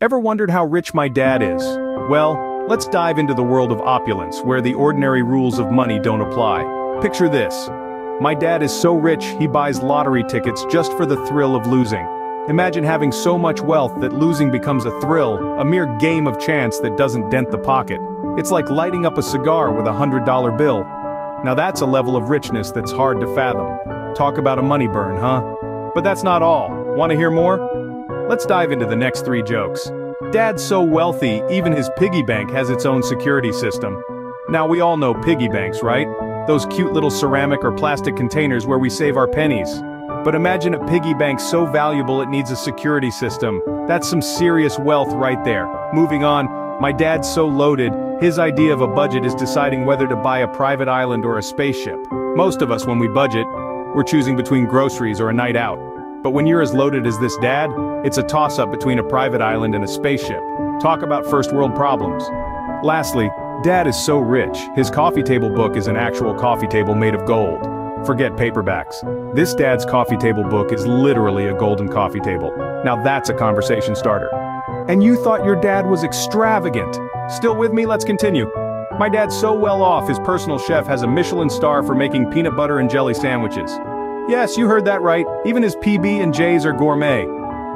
Ever wondered how rich my dad is? Well, let's dive into the world of opulence where the ordinary rules of money don't apply. Picture this. My dad is so rich he buys lottery tickets just for the thrill of losing. Imagine having so much wealth that losing becomes a thrill, a mere game of chance that doesn't dent the pocket. It's like lighting up a cigar with a hundred dollar bill. Now that's a level of richness that's hard to fathom. Talk about a money burn, huh? But that's not all. Want to hear more? Let's dive into the next three jokes. Dad's so wealthy, even his piggy bank has its own security system. Now we all know piggy banks, right? Those cute little ceramic or plastic containers where we save our pennies. But imagine a piggy bank so valuable it needs a security system. That's some serious wealth right there. Moving on, my dad's so loaded, his idea of a budget is deciding whether to buy a private island or a spaceship. Most of us when we budget, we're choosing between groceries or a night out. But when you're as loaded as this dad, it's a toss-up between a private island and a spaceship. Talk about first world problems. Lastly, dad is so rich, his coffee table book is an actual coffee table made of gold. Forget paperbacks. This dad's coffee table book is literally a golden coffee table. Now that's a conversation starter. And you thought your dad was extravagant. Still with me? Let's continue. My dad's so well off his personal chef has a Michelin star for making peanut butter and jelly sandwiches. Yes, you heard that right, even his PB and J's are gourmet.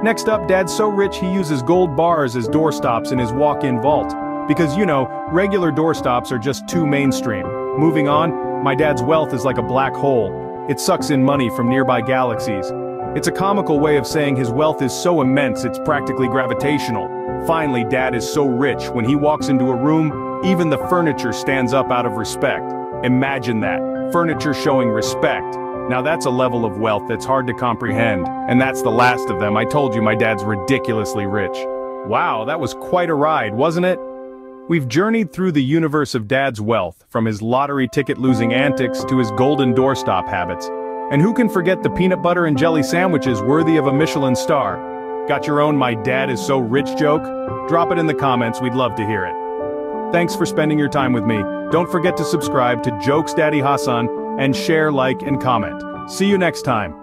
Next up, dad's so rich he uses gold bars as doorstops in his walk-in vault. Because you know, regular doorstops are just too mainstream. Moving on, my dad's wealth is like a black hole. It sucks in money from nearby galaxies. It's a comical way of saying his wealth is so immense it's practically gravitational. Finally, dad is so rich when he walks into a room, even the furniture stands up out of respect. Imagine that, furniture showing respect. Now that's a level of wealth that's hard to comprehend, and that's the last of them. I told you my dad's ridiculously rich. Wow, that was quite a ride, wasn't it? We've journeyed through the universe of dad's wealth, from his lottery ticket losing antics to his golden doorstop habits. And who can forget the peanut butter and jelly sandwiches worthy of a Michelin star? Got your own my dad is so rich joke? Drop it in the comments, we'd love to hear it. Thanks for spending your time with me. Don't forget to subscribe to Jokes Daddy Hasan and share, like, and comment. See you next time.